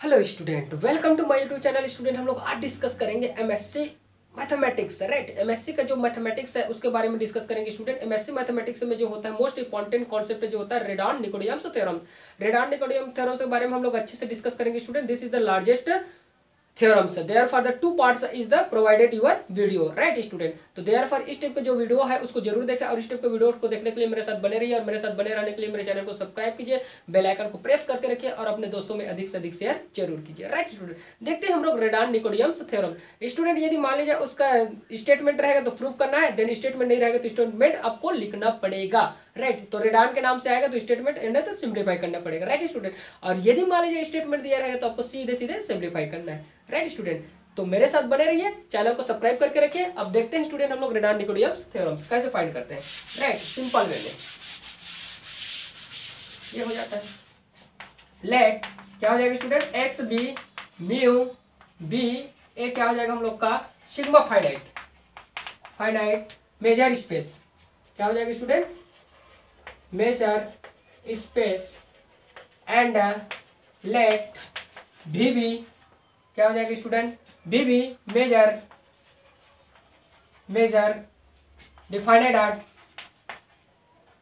Hello student welcome to my YouTube channel student हम लोग आज डिस्कस करेंगे एमएससी मैथमेटिक्स राइट एमएससी का जो मैथमेटिक्स है, उसके बारे में डिस्कस करेंगे स्टूडेंट एमएससी मैथमेटिक्स में जो होता है मोस्ट इंपॉर्टेंट कॉन्सेप्ट जो होता है Radon Nikodym theorem Radon Nikodym theorem के बारे में हम लोग अच्छे से डिस्कस करेंगे student this is the largest theorems therefore, the two parts is the provided your video, right, student? तो therefore, इस टाइप का जो वीडियो है, उसको ज़रूर देखें और इस टाइप के वीडियो को देखने के लिए मेरे साथ बने रहिए और मेरे साथ बने रहने के लिए मेरे चैनल को सब्सक्राइब कीजिए बेल आइकन को प्रेस करके रखिए और अपने दोस्तों में अधिक से अधिक शेयर ज़रूर कीजिए राइट स्टूडेंट देखते हैं हम लोग रेडान निकोडियम्स थ्योरम स्टूडेंट यदि मान लीजिए उसका स्टेटमेंट रहेगा तो प्रूफ करना है देन स्टेटमेंट नहीं रहेगा तो स्टेटमेंट आपको लिखना पड़ेगा राइट तो रेडान के नाम से आएगा तो स्टेटमेंट एंड तो सिंप्लीफाई करना पड़ेगा राइट स्टूडेंट और यदि मान लीजिए स्टेटमेंट दिया रहेगा तो आपको सीधे सीधे सिंप्लीफाई करना है। राइट स्टूडेंट तो मेरे साथ बने रहिए चैनल को सब्सक्राइब करके रखिए। अब देखते हैं स्टूडेंट हम लोग रेडान निकोडियम्स थ्योरम्स कैसे फाइंड करते हैं। राइट सिंपल वे में। ये हो जाता है। लेट क्या हो जाएगा student X B mu B A क्या हो जाएगा हम लोग का? Sigma finite finite measure space क्या हो जाएगा student measure space and let भी बी क्या हो जाएगा student B B measure measure defined are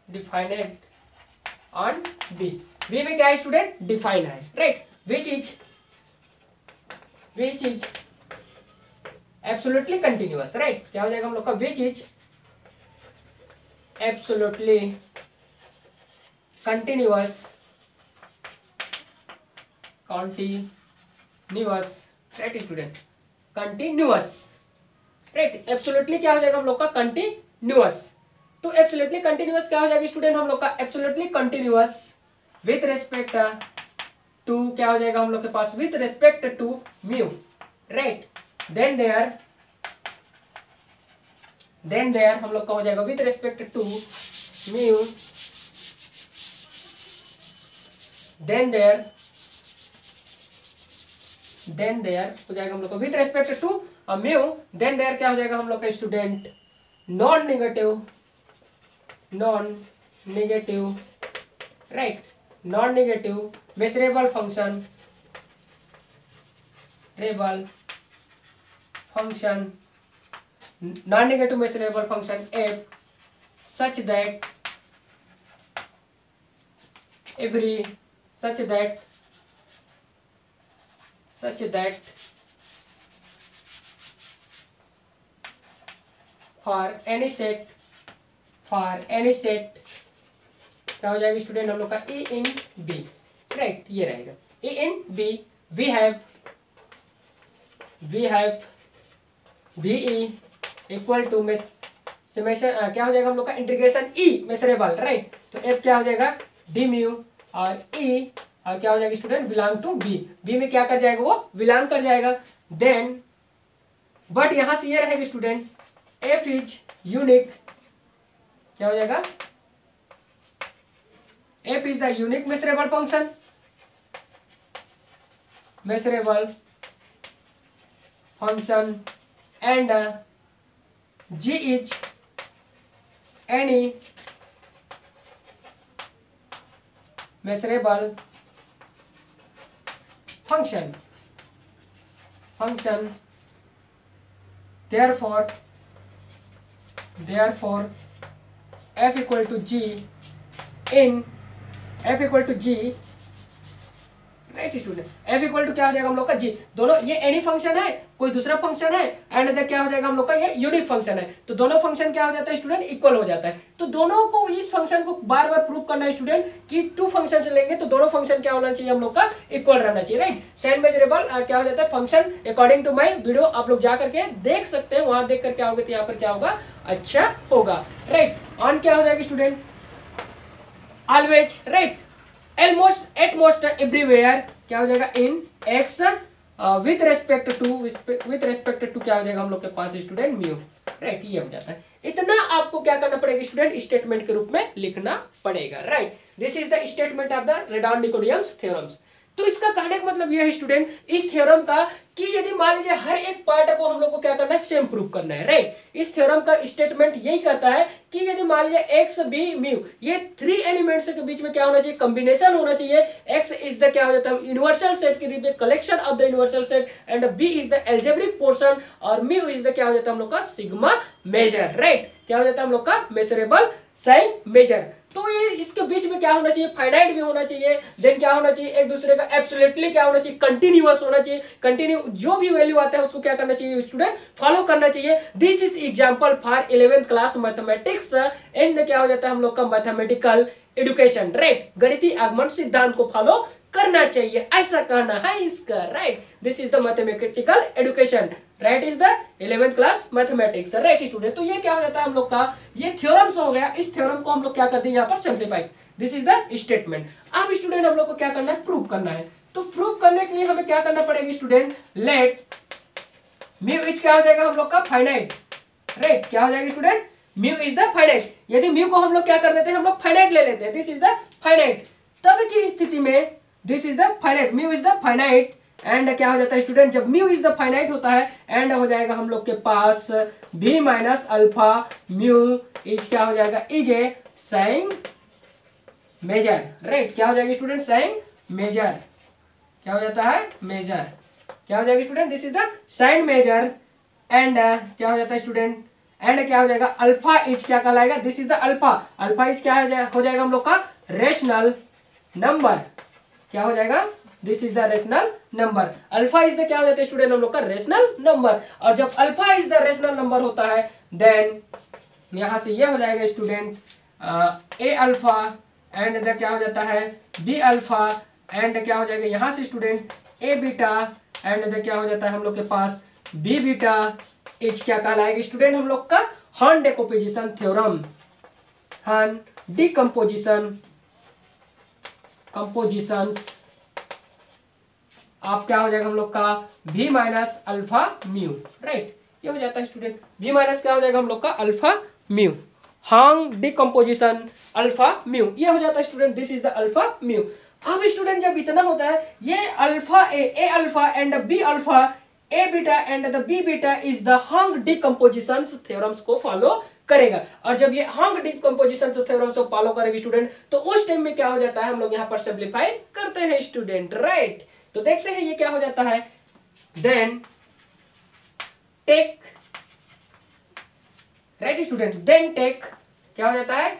defined on B B में क्या है स्टूडेंट डिफाइन है right which is which is absolutely continuous right क्या हो जाएगा हम लोग का? Which is absolutely continuous continuous right student continuous right absolutely क्या हो जाएगा हम लोग का? कंटिन्यूअस तो एब्सोल्युटली कंटिन्यूअस क्या हो जाएगा स्टूडेंट हम लोग का? Absolutely continuous with respect to क्या हो जाएगा हम लोग के पास? With respect to mu right then there then there हम लोग का हो जाएगा with respect to mu then there then there हो जाएगा हम लोग का with respect to mu then there क्या हो जाएगा हम लोग का student non negative non negative right non negative measurable function rebel function non negative measurable function F such that every, such that such that for any set, for any set, क्या हो जाएगा student हम लोग का ए in B right ये रहेगा। A in B we have we have we E equal to summation क्या हो जाएगा हम लोग का इंटीग्रेशन ई मेसरेबल राइट तो एफ़ क्या हो जाएगा? डी म्यू और ई और क्या हो जाएगा student belong to B B में क्या कर जाएगा वो? बिलोंग कर जाएगा। देन बट यहाँ से ये रहेगा स्टूडेंट एफ़ इज़ यूनिक क्या हो जाएगा? F is the unique measurable function measurable function and G is any measurable function function therefore therefore f equal to g in f equal to g right student F equal to क्या हो जाएगा हम लोग का जी दोनों ये any function है कोई दूसरा फ़ंक्शन है एंड क्या हो जाएगा हम लोग का, ये यूनिक फ़ंक्शन है। तो दोनों फ़ंक्शन क्या हो जाता है स्टूडेंट इक्वल हो जाता है। तो दोनों को इस फ़ंक्शन को बार बार प्रूव करना है स्टूडेंट कि टू फ़ंक्शन लेंगे तो दोनों फ़ंक्शन क्या होना चाहिए हम लोग का इक्वल रहना चाहिए राइट सेंड मेजरेबल क्या हो जाता है function according to my video आप लोग जा करके देख सकते हैं, वहाँ देख कर क्या होगा तो यहाँ पर क्या होगा अच्छा होगा राइट ऑन क्या हो जाएगा student always right almost at most everywhere क्या हो जाएगा in X with respect to with respect to क्या हो जाएगा हम लोग के पास स्टूडेंट म्यू राइट ये हो जाता है। इतना आपको क्या करना पड़ेगा स्टूडेंट स्टेटमेंट के रूप में लिखना पड़ेगा। Right this is the statement of the Radon Nikodym's theorems तो इसका कहने का मतलब यह है स्टूडेंट इस थ्योरम का कि यदि मान लीजिए हर एक पार्ट को हम लोग को क्या करना है सेम प्रूव करना है राइट इस थ्योरम का स्टेटमेंट यही कहता है कि यदि मान लीजिए एक्स बी म्यू ये थ्री एलिमेंट्स के बीच में क्या होना चाहिए? कॉम्बिनेशन होना चाहिए। एक्स इज़ द क्या हो जाता है? यूनिवर्सल सेट के रूप में collection of the universal set and B is the algebraic portion और म्यू इज़ द क्या हो जाता है? हम लोग का सिग्मा मेजर राइट क्या हो जाता है? हम लोग का मेजरेबल साइन मेजर तो ये इसके बीच में क्या होना चाहिए? फाइनाइट भी होना चाहिए। देन क्या होना चाहिए? एक दूसरे का एब्सोल्युटली क्या होना चाहिए? कंटिन्यूअस होना चाहिए। कंटिन्यू जो भी वैल्यू आता है, उसको क्या करना चाहिए स्टूडेंट फॉलो करना चाहिए। This is example for eleventh class mathematics and क्या हो जाता है हम लोग का मैथमेटिकल एडुकेशन राइट गणितीय आगमन सिद्धांत को फॉलो करना चाहिए। ऐसा कहना है इसका right this is the mathematical education right is the eleventh class mathematics right student तो ये क्या हो जाता है हम लोग का? ये थ्योरम्स हो गया। इस थ्योरम को हम लोग क्या करते हैं यहाँ पर simplify this is the statement अब स्टूडेंट हम लोग को क्या करना है? प्रूव करना है। तो प्रूव करने के लिए हमें क्या करना पड़ेगा स्टूडेंट लेट म्यू इज़ क्या हो जाएगा हम लोग का? फाइनाइट राइट क्या हो जाएगा student mu is the finite यदि म्यू को हम लोग क्या कर देते हैं? हम लोग फाइनाइट ले लेते हैं। दिस इज़ द फाइनाइट तब की स्थिति में this is the finite mu is the finite and क्या हो जाता है स्टूडेंट जब म्यू इज़ द फाइनाइट होता है एंड हो जाएगा हम लोग के पास भी माइनस अल्फ़ा म्यू इज़ क्या हो जाएगा is a sign measure right क्या हो जाएगा स्टूडेंट साइन मेजर क्या हो जाता है मेजर क्या हो जाएगा student this is the sign measure and क्या हो जाता है स्टूडेंट एंड क्या हो जाएगा अल्फ़ा इज़ क्या कहलाएगा? This is the alpha alpha is क्या हो जाएगा हम लोग का रेशनल नंबर क्या हो जाएगा? This is the rational number alpha is the क्या हो जाता है स्टूडेंट हम लोग का? रेशनल नंबर और जब alpha is the rational number होता है देन यहाँ से ये हो जाएगा student A alpha and the क्या हो जाता है? बी अल्फ़ा एंड क्या हो जाएगा? यहाँ से student A beta and the क्या हो जाता है हम लोग के पास? बी बीटा एच क्या कहलाएगा स्टूडेंट हम लोग का? हन डेकोपोजिशन थ्योरम हन डिकम्पोजिशन कंपोजिशंस आप क्या हो जाएगा हम लोग का? V minus alpha mu right ये हो जाता है स्टूडेंट v माइनस क्या हो जाएगा हम लोग का? Alpha mu Hahn decomposition alpha mu ये हो जाता है student this is the alpha mu अब स्टूडेंट जब इतना होता है, ये alpha A A alpha and B alpha A beta and the B beta is the Hahn decomposition theorems को फॉलो करेगा। और जब ये हम डिकम्पोजिशन थ्योरम से फॉलो करेगी स्टूडेंट तो उस टाइम में क्या हो जाता है? हम लोग यहाँ पर सिंप्लीफाई करते हैं स्टूडेंट राइट तो देखते हैं ये क्या हो जाता है। Then take right student then take क्या हो जाता है?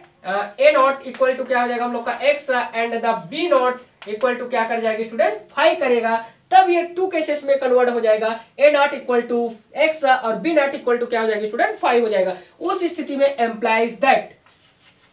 ए नॉट इक्वल टू क्या हो जाएगा? हम लोग का X and the B not equal to क्या कर जाएगा स्टूडेंट फाइव करेगा। तब ये टू केसेस में कन्वर्ट हो जाएगा। A not equal to X और बी नॉट इक्वल टू क्या हो जाएगा स्टूडेंट फाइव हो जाएगा। उस स्थिति में एम्प्लाइज दैट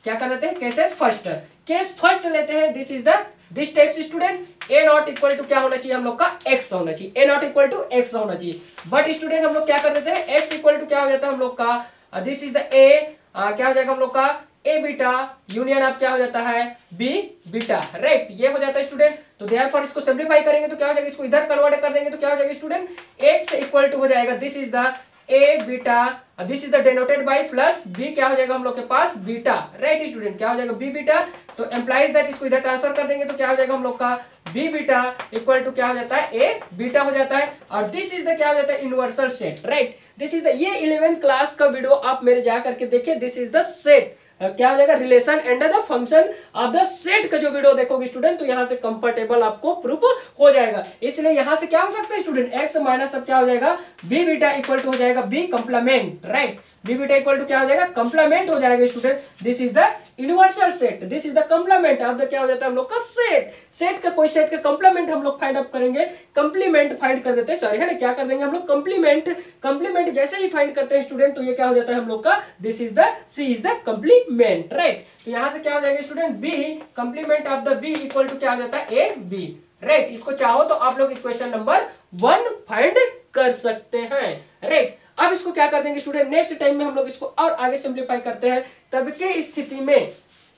क्या कर देते हैं? केसेस फ़र्स्ट केस फ़र्स्ट लेते हैं। This is the this type student A not equal to क्या होना चाहिए हम लोग का? एक्स होना चाहिए। A not equal to X होना चाहिए। बट स्टूडेंट हम लोग क्या कर देते हैं? एक्स इक्वल टू क्या हो जाता है हम लोग का? दिस इज़ द ए क्या हो जाएगा हम लोग का? ए बीटा यूनियन आप क्या हो जाता है? बी बीटा राइट ये हो जाता है स्टूडेंट तो देयर फॉर इसको सिंप्लीफाई करेंगे तो क्या हो जाएगा? इसको इधर कन्वर्ट कर देंगे तो क्या हो जाएगा स्टूडेंट एक्स इक्वल टू हो जाएगा। This is the A beta this is the denoted by plus B क्या हो जाएगा हम लोग के पास? बीटा राइट स्टूडेंट क्या हो जाएगा? बी बीटा तो एम्प्लाइज दैट इसको इधर ट्रांसफ़र कर देंगे तो क्या हो जाएगा हम लोग का? बी बीटा इक्वल टू क्या हो जाता है? ए बीटा हो जाता है। और दिस इज़ द क्या हो जाता है? Universal set right this is the ये इलेवेंथ क्लास का वीडियो आप मेरे जाकर करके देखिए. दिस इज़ द सेट क्या हो जाएगा? Relation and the function of the set का जो वीडियो देखोगे स्टूडेंट तो यहाँ से कंफर्टेबल आपको प्रूफ हो जाएगा। इसलिए यहाँ से क्या हो सकता है स्टूडेंट एक्स माइनस अब क्या हो जाएगा? बी बीटा इक्वल टू हो जाएगा B complement right B beta equal to क्या हो जाएगा? कंप्लीमेंट हो जाएगा student this is the universal set this is the complement of the क्या हो जाता है? हम लोग का सेट सेट का कोई सेट का कंप्लीमेंट हम लोग फाइंड अप करेंगे. कंप्लीमेंट फाइंड कर देते हैं. सॉरी है ना? क्या कर देंगे हम लोग? कंप्लीमेंट कंप्लीमेंट जैसे ही फाइंड करते हैं स्टूडेंट तो ये क्या हो जाता है हम लोग का? This is the C is the complement right तो यहाँ से क्या हो जाएगा student B complement of the B equal to क्या हो जाता है? ए बी राइट इसको चाहो तो आप लोग इक्वेशन नंबर वन फाइंड कर सकते हैं राइट अब इसको क्या कर देंगे स्टूडेंट नेक्स्ट टाइम में हम लोग इसको और आगे सिंप्लीफाई करते हैं। तब के स्थिति में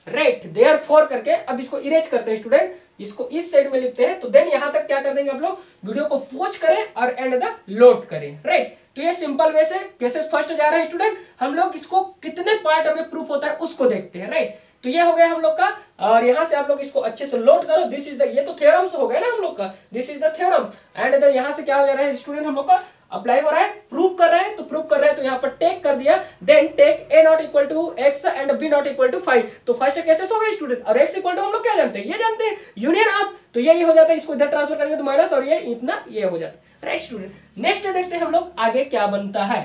राइट देयर फोर करके अब इसको इरेज करते हैं स्टूडेंट इसको इस साइड में लिखते हैं। तो देन यहाँ तक क्या कर देंगे आप लोग? वीडियो को पोच करें और एंड द लोड करें। राइट तो ये सिंपल वे से कैसे फ़र्स्ट जा रहा है स्टूडेंट हम लोग इसको कितने पार्ट में प्रूफ होता है उसको देखते हैं। राइट तो ये हो गया हम लोग का। और यहाँ से आप लोग इसको अच्छे से लोड करो। दिस इज़ द ये तो थ्योरम्स हो गया ना हम लोग का। This is the theorem and यहाँ से क्या हो जा रहा है स्टूडेंट हम लोग का? अप्लाई हो रहा है प्रूव कर रहे हैं तो प्रूव कर रहे हैं तो यहाँ पर टेक कर दिया then take A not equal to X and B not equal to five तो फ़र्स्ट केसेस हो गए स्टूडेंट और एक्स इक्वल टू हम लोग क्या जानते हैं? ये जानते हैं। यूनियन आप तो ये हो जाता है, इसको इधर ट्रांसफ़र करेंगे तो माइनस और ये इतना, ये हो जाता है। राइट स्टूडेंट नेक्स्ट देखते हैं हम लोग आगे क्या बनता है।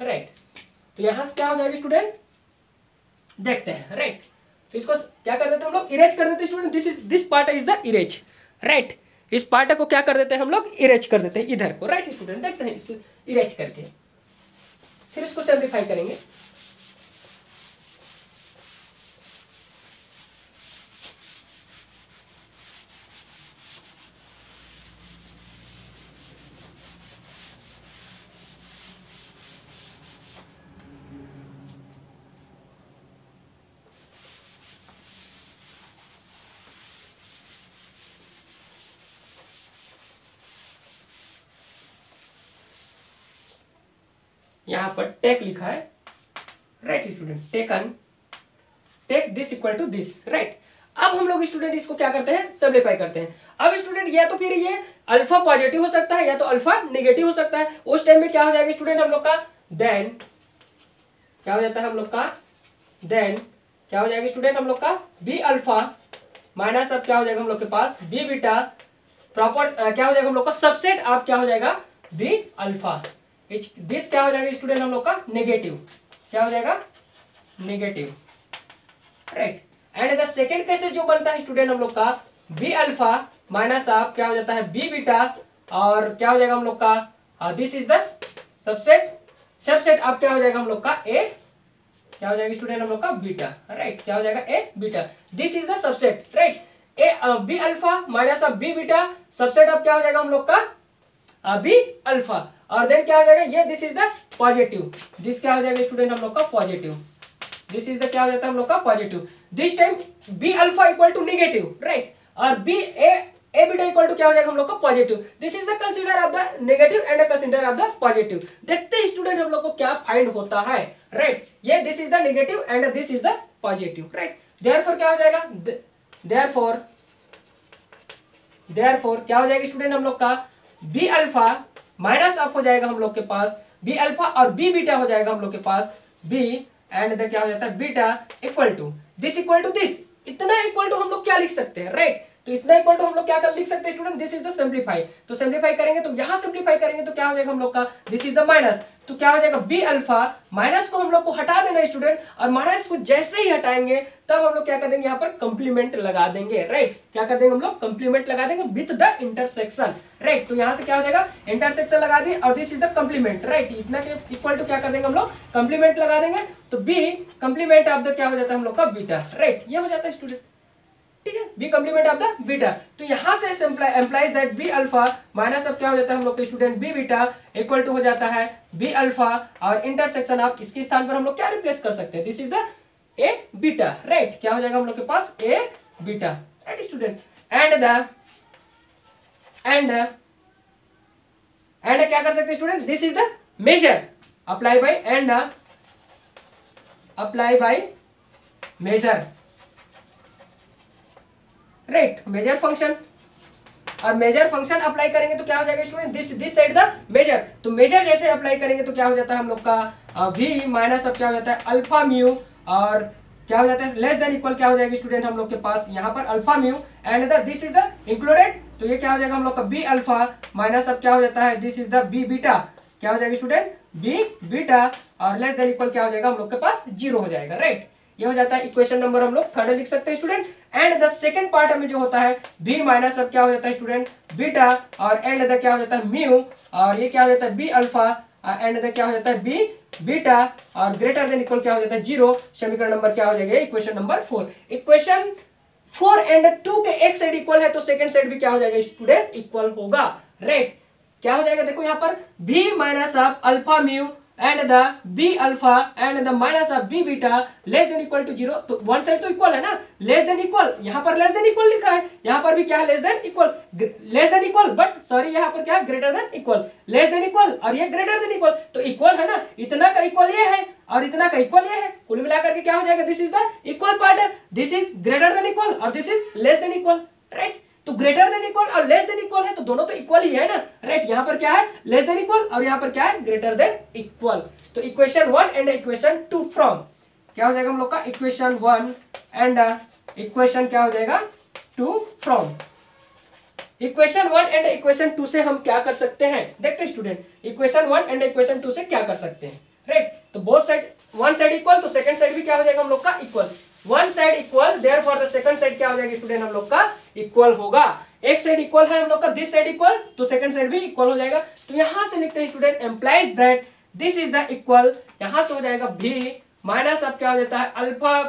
राइट तो यहाँ से क्या हो जाएगा स्टूडेंट देखते हैं। राइट तो इसको क्या कर देते हम लोग? इरेज कर देते student this is this part is the erase right इस पार्ट को क्या कर देते हैं हम लोग? इरेज कर देते हैं इधर को। राइट स्टूडेंट देखते हैं इरेज करके। फिर इसको सिंप्लीफाई करेंगे। यहाँ पर टेक लिखा है। Right student taken take this equal to this right अब हम लोग स्टूडेंट इसको क्या करते हैं? सिंप्लीफाई करते हैं। अब स्टूडेंट या तो फिर ये अल्फ़ा पॉजिटिव हो सकता है या तो अल्फ़ा निगेटिव हो सकता है। उस टाइम में क्या हो जाएगा स्टूडेंट हम लोग का? देन क्या हो जाता है हम लोग का? देन क्या हो जाएगा स्टूडेंट हम लोग का? बी अल्फ़ा माइनस अब क्या हो जाएगा हम लोग के पास? बी बीटा प्रॉपर क्या हो जाएगा हम लोग का? सबसेट आप क्या हो जाएगा? बी अल्फ़ा दिस क्या हो जाएगा स्टूडेंट हम लोग का? नेगेटिव क्या हो जाएगा? Negative right and the second cases जो बनता है स्टूडेंट हम लोग का? बी अल्फ़ा माइनस आप क्या हो जाता है? बी बीटा और क्या हो जाएगा हम लोग का? This is the subset subset आप क्या हो जाएगा हम लोग का? ए क्या हो जाएगा स्टूडेंट हम लोग का? बीटा राइट क्या हो जाएगा? A beta this is the subset right A B alpha minus of B beta subset अब क्या हो जाएगा हम लोग का? बी अल्फ़ा और देन क्या हो जाएगा? ये this is the positive this क्या हो जाएगा स्टूडेंट हम लोग का पॉजिटिव दिस इज़ द क्या हो जाता है? हम लोग का positive this time B alpha equal to negative right और B A A beta equal to क्या हो जाएगा? हम लोग का positive this is the consider of the negative and consider of the positive देखते हैं स्टूडेंट हम लोग को क्या फाइंड होता है राइट ये this is the negative and this is the positive right therefore क्या हो जाएगा? देयरफॉर देयरफॉर क्या हो जाएगा स्टूडेंट हम लोग का? बी अल्फ़ा माइनस ऑफ़ हो जाएगा हम लोग के पास बी अल्फ़ा और बी बीटा हो जाएगा हम लोग के पास बी एंड क्या हो जाता है? Beta equal to this equal to this इतना इक्वल टू हम लोग क्या लिख सकते हैं? राइट तो इतना इक्वल टू हम लोग क्या कर लिख सकते हैं student this is the simplify तो सिंप्लीफाई करेंगे तो यहाँ सिंप्लीफाई करेंगे तो क्या हो जाएगा हम लोग का? दिस इज़ द माइनस तो क्या हो जाएगा? बी अल्फ़ा माइनस को हम लोग को हटा देना स्टूडेंट और माइनस को जैसे ही हटाएँगे, तब हम लोग क्या कर देंगे? यहाँ पर कंप्लीमेंट लगा देंगे राइट क्या कर देंगे हम लोग? कंप्लीमेंट लगा देंगे विथ द इंटरसेक्शन राइट तो यहाँ से क्या हो जाएगा? इंटरसेक्शन लगा दिए और this is the complement right इतना के इक्वल टू क्या कर देंगे हम लोग? कंप्लीमेंट लगा देंगे. तो बी कंप्लीमेंट ऑफ़ द क्या हो जाता है हम लोग का? बीटा राइट ये हो जाता है स्टूडेंट ठीक है? B complement of the beta तो यहाँ से implies that B alpha minus अब क्या हो जाता है हम लोग के student B beta equal to हो जाता है बी अल्फ़ा और इंटरसेक्शन आप इसके स्थान पर हम लोग क्या रिप्लेस कर सकते हैं? This is the A beta right क्या हो जाएगा हम लोग के पास? A beta right student and the and and क्या कर सकते student this is the measure apply by and apply by measure right measure function और मेजर फ़ंक्शन अप्लाई करेंगे तो क्या हो जाएगा student this this side the measure तो मेजर जैसे अप्लाई करेंगे तो क्या हो जाता है हम लोग का? वी माइनस अब क्या हो जाता है? अल्फ़ा म्यू और क्या हो जाता है? लेस देन इक्वल क्या हो जाएगा स्टूडेंट हम लोग के पास? यहाँ पर alpha mu and this is the included तो ये क्या हो जाएगा हम लोग का? बी अल्फ़ा माइनस अब क्या हो जाता है? This is the B beta क्या हो जाएगा स्टूडेंट बी बीटा और लेस देन इक्वल क्या हो जाएगा? हम लोग के पास ज़ीरो हो जाएगा. राइट ये हो जाता है इक्वेशन नंबर हम लोग थर्ड लिख सकते हैं student and the second part में जो होता है बी माइनस अब क्या हो जाता है स्टूडेंट बीटा और एंड द क्या हो जाता है म्यू और ये क्या हो जाता है बी अल्फ़ा एंड द क्या हो जाता है बी बीटा और ग्रेटर देन इक्वल क्या हो जाता है ज़ीरो समीकरण नंबर क्या हो जाएगा? Equation number four equation four and two के एक साइड इक्वल है तो सेकंड साइड भी क्या हो जाएगा स्टूडेंट इक्वल होगा. राइट क्या हो जाएगा? देखो यहाँ पर B minus of alpha mu and the B alpha and the minus of B beta less than equal to zero तो वन साइड तो इक्वल है ना? लेस देन इक्वल यहाँ पर लेस देन इक्वल लिखा है। यहाँ पर भी क्या है? Less than equal less than equal but sorry यहाँ पर क्या? है greater than equal less than equal और ये ग्रेटर देन इक्वल तो इक्वल है ना? इतना का इक्वल ये है। और इतना का इक्वल ये है। कुल मिलाकर के क्या हो जाएगा? This is the equal part this is greater than equal और this is less than equal right तो ग्रेटर देन इक्वल और लेस देन इक्वल है तो दोनों तो इक्वल ही है ना? Right right? यहाँ पर क्या है? लेस देन इक्वल और यहाँ पर क्या है? ग्रेटर देन इक्वल तो equation one and equation two from क्या हो जाएगा हम लोग का? इक्वेशन वन एंड इक्वेशन क्या हो जाएगा? Two from equation one and equation two से हम क्या कर सकते हैं? देखते student equation one and equation two से क्या कर सकते हैं? Right right? तो both side one side equal तो सेकंड साइड भी क्या हो जाएगा हम लोग का? Equal one side equal therefore the second side क्या हो जाएगा स्टूडेंट हम लोग का? इक्वल होगा। एक साइड इक्वल है हम लोग का दिस साइड इक्वल तो सेकंड साइड भी इक्वल हो जाएगा। तो यहाँ से लिखते हैं student implies that this is the equal यहाँ से हो जाएगा भी माइनस अब क्या हो जाता है? Alpha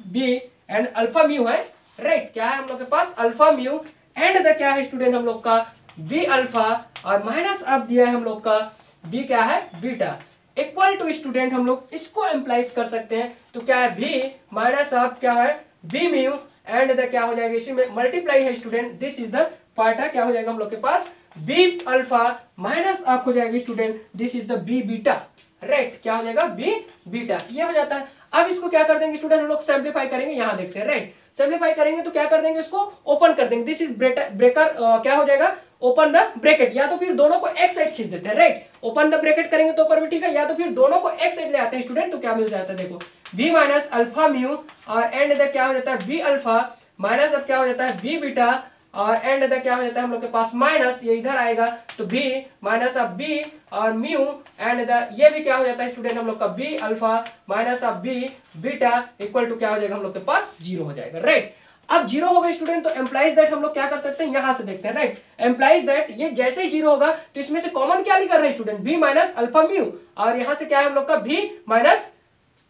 B and alpha mu है। राइट क्या है हम लोग के पास? अल्फ़ा म्यू एंड द क्या है स्टूडेंट हम लोग का? बी अल्फ़ा और माइनस अब दिया है हम लोग का बी क्या है? बीटा इक्वल टू स्टूडेंट हम लोग इसको एम्प्लाइज कर सकते हैं। तो क्या है? बी माइनस अब क्या है? बी म्यू एंड द क्या हो जाएगा? इसी में मल्टीप्लाई है स्टूडेंट दिस इज़ द पार्टा क्या हो जाएगा हम लोग के पास? बी अल्फ़ा माइनस आप हो जाएगा student this is the B beta right क्या हो जाएगा? बी बीटा ये हो जाता है। अब इसको क्या कर देंगे स्टूडेंट हम लोग सिंप्लीफाई करेंगे, यहाँ देखते हैं राइट सिंप्लीफाई करेंगे तो क्या कर देंगे इसको ओपन कर देंगे। दिस इज़ ब्रेकर क्या हो जाएगा? ओपन द ब्रेकेट, या तो फिर दोनों को एक साइड खींच देते हैं राइट ओपन द ब्रेकेट करेंगे तो ऊपर भी ठीक है, या तो फिर दोनों को एक साइड ले आते हैं स्टूडेंट तो क्या मिल जाता है देखो बी माइनस अल्फ़ा म्यू और एंड इधर क्या हो जाता है? बी अल्फ़ा माइनस अब क्या हो जाता है? बी बीटा और एंड इधर क्या हो जाता है? हम लोग के पास माइनस ये इधर आएगा तो बी माइनस ऑफ़ बी और म्यू एंड इधर ये भी क्या हो जाता है स्टूडेंट हम लोग का B alpha minus of B beta equal to क्या हो जाएगा? हम लोग के पास ज़ीरो हो जाएगा राइट अब ज़ीरो हो गए स्टूडेंट तो एम्प्लाइज दैट हम लोग क्या कर सकते हैं? यहाँ से देखते हैं राइट एम्प्लाइज दैट ये जैसे ही ज़ीरो होगा तो इसमें से कॉमन क्या निकल रहे हैं student B minus alpha mu और यहाँ से क्या है हम लोग का? भी माइनस